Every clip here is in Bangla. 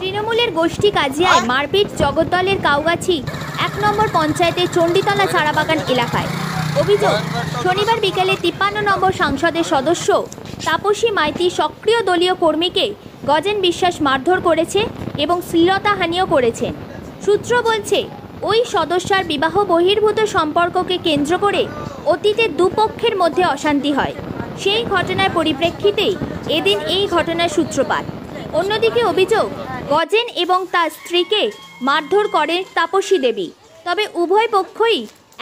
তৃণমূলের গোষ্ঠী কাজিয়ায় মারপিট জগদ্দলের কাউগাছি এক নম্বর পঞ্চায়েতের চণ্ডীতলা চারাবাগান এলাকায়। অভিযোগ, শনিবার বিকেলে তিপ্পান্ন নম্বর সংসদের সদস্য তাপসী মাইতি সক্রিয় দলীয় কর্মীকে গজেন বিশ্বাস মারধর করেছে এবং শ্লীলতাহানিও করেছেন। সূত্র বলছে, ওই সদস্যার বিবাহ বহির্ভূত সম্পর্ককে কেন্দ্র করে অতীতে দুপক্ষের মধ্যে অশান্তি হয়। সেই ঘটনার পরিপ্রেক্ষিতেই এদিন এই ঘটনার সূত্রপাত। অন্যদিকে অভিযোগ গজেন এবং তার স্ত্রীকে মারধর করে তাপসী দেবী। তবে উভয় পক্ষই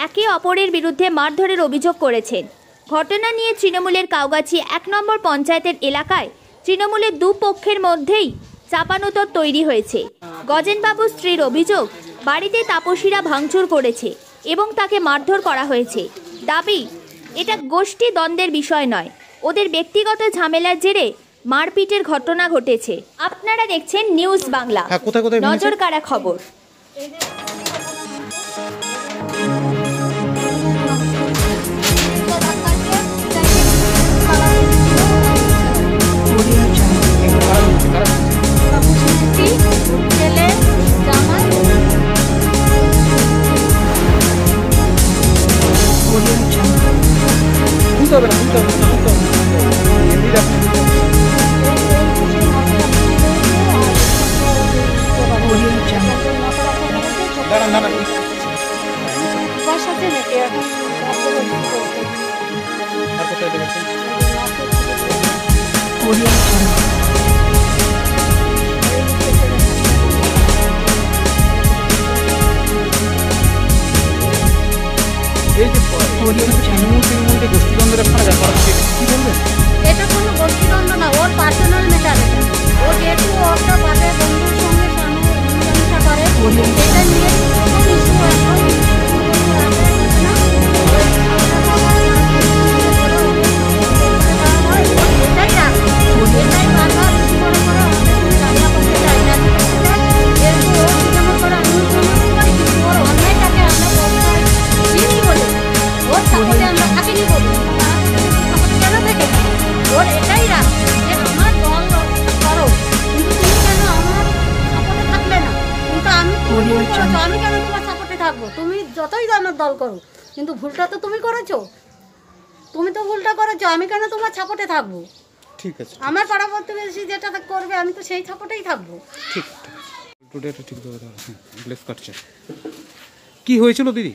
একে অপরের বিরুদ্ধে মারধরের অভিযোগ করেছেন। ঘটনা নিয়ে তৃণমূলের কাউগাছি এক নম্বর পঞ্চায়েতের এলাকায় তৃণমূলের দুপক্ষের মধ্যেই চাপানোতর তৈরি হয়েছে। গজেনবাবুর স্ত্রীর অভিযোগ, বাড়িতে তাপসীরা ভাঙচুর করেছে এবং তাকে মারধর করা হয়েছে। দাবি, এটা গোষ্ঠী দ্বন্দ্বের বিষয় নয়। ওদের ব্যক্তিগত ঝামেলার জেরে মারপিটের ঘটনা ঘটেছে আপনারা দেখছেন নিউজ বাংলা হ্যাঁ, কোথায় কোথায় ভেঙেছে? নজর কারা খবর ছেলে জামাই শুনতে হবে না শুনতে হবে না শুনতে হবে না। দাঁড়ান দাঁড়ান। বাসাতে নাকি এখন এই যে গোষ্ঠীদ্বন্দ্বের একটা ব্যাপার আছে কি বলবেন? এটা কোনো গোষ্ঠীদ্বন্দ্ব না ওর করেছ আমি কেন তোমার সাপোর্টে থাকব? তুমি যতই আমার দল করো কিন্তু ভুলটা তো তুমি করেছ। তুমি তো ভুলটা করেছ আমি কেন তোমার সাপোর্টে থাকব? ঠিক আছে আমার পাড়া প্রতিবেশী যেটা করবে আমি তো সেই সাপোর্টেই থাকব। ঠিক ঠিক টুডেটা ঠিক ধরে হ্যাঁ ব্লেস কাটছে কি হয়েছিল দিদি?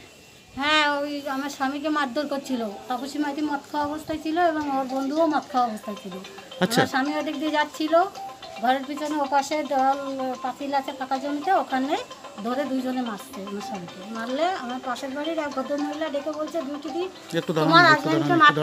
হ্যাঁ ওই আমার স্বামীকে মারধর করছিল। তাপসী মাইতি মদ খাওয়া অবস্থায় ছিল এবং ওর বন্ধুও মদ খাওয়া অবস্থায় ছিল। আচ্ছা। স্বামী ওদিক দিয়ে যাচ্ছিল। ঘরের পিছনে ওপাশে জল পাতিল আছে পাকা জমিতে ওখানে ধরে দুইজনে মারছে আমার স্বামীকে মারলে আমার পাশের বাড়ির এক ভদ্র মহিলা ডেকে বলছে দুটি দিন তোমার হাজবেন্ডকে মারছে?